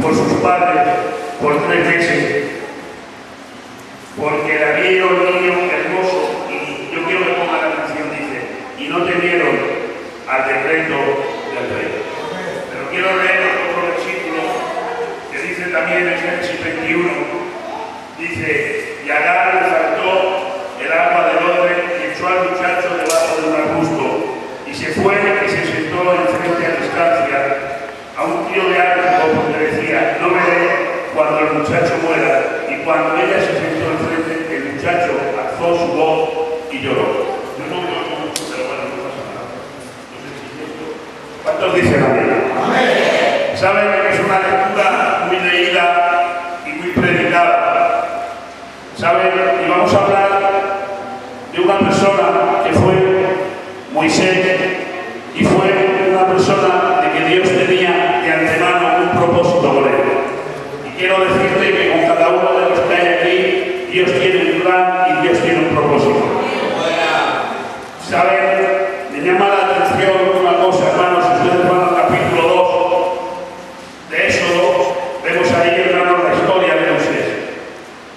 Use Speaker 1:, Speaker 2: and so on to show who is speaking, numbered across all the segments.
Speaker 1: por sus padres por tres meses, porque la vieron niño hermoso, y yo quiero que ponga la atención, dice, y no temieron al decreto del rey. Pero quiero leer otro versículo que dice también en Génesis 21, dice, y Agar le faltó el agua del odre y echó al muchacho debajo de un arbusto, y se fue y se sentó enfrente a distancia a un tío de decía, no me dé cuando el muchacho muera, y cuando ella se sentó enfrente, el muchacho alzó su voz y lloró. No, no, pero bueno, pasa nada. ¿Cuántos dicen amén? Saben que es una lectura muy leída y muy predicada. Saben, y vamos a hablar de una persona que fue Moisés y fue una persona de que Dios tenía de antemano un propósito con él. Y quiero decirte que con cada uno de los que hay aquí, Dios tiene un plan y Dios tiene un propósito. ¿Saben? Me llama la atención una cosa, hermanos, si ustedes van al capítulo 2 de Éxodo, vemos ahí, hermanos, la historia de Moisés.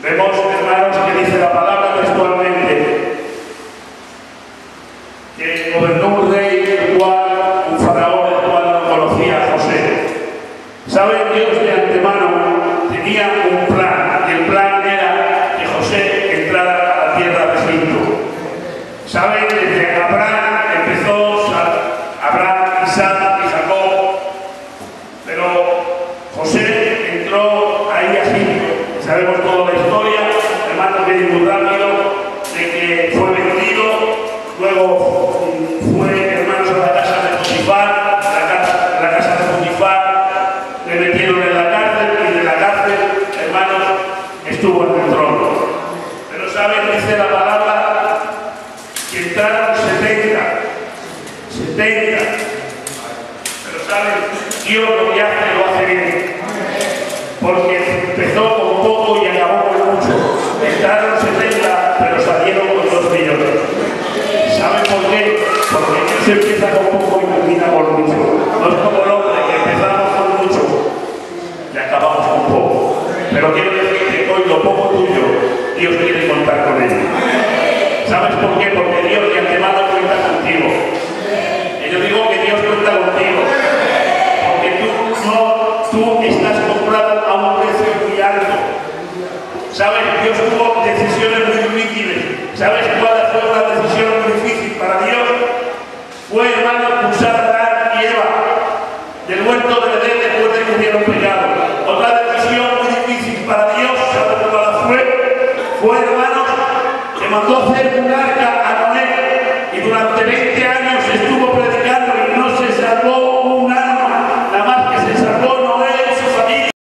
Speaker 1: Vemos, hermanos, que dice la palabra textualmente, que gobernó un rey, el cual, un faraón, el cual no conocía a José. ¿Saben? Dios ¿Saben? Desde Abraham empezó Abraham, Isaac y Jacob, pero José entró ahí a Egipto. Sabemos toda la historia, hermano, viene muy rápido, de que fue vendido, luego fue, hermanos, a la casa de Potifar, la casa, la casa de Potifar, le metieron en la cárcel y de la cárcel, hermanos, estuvo en el trono. Pero saben, dice la palabra, que entraron 70, 70, pero saben, Dios lo que hace lo hace bien, porque empezó con poco y acabó con mucho. Entraron 70, pero salieron con 2 millones. ¿Saben por qué? Porque Dios empieza con poco y termina con mucho. No es como el hombre que empezamos con mucho y acabamos con poco. Pero quiero decirte que hoy lo poco tuyo, Dios quiere contar con él. ¿Sabes por qué? Porque Dios de antemano cuenta contigo. Y yo digo que Dios cuenta contigo. Porque tú no, tú estás comprado a un precio muy alto. ¿Sabes? Dios tuvo decisiones muy difíciles. ¿Sabes cuál fue una decisión muy difícil para Dios? Fue, hermano, expulsar a Adán y Eva del huerto de Edén después de que hubieron pecado. Otra decisión muy difícil para Dios, ¿sabes cuál fue? Fue, hermanos, que mandó hacer un arca